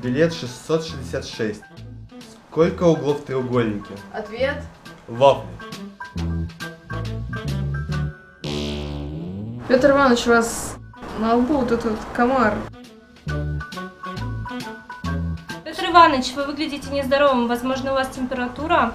билет 666. Сколько углов в треугольнике? Ответ. Вафли. Петр Иванович, у вас на лбу вот этот комар. Петр Иванович, вы выглядите нездоровым. Возможно, у вас температура.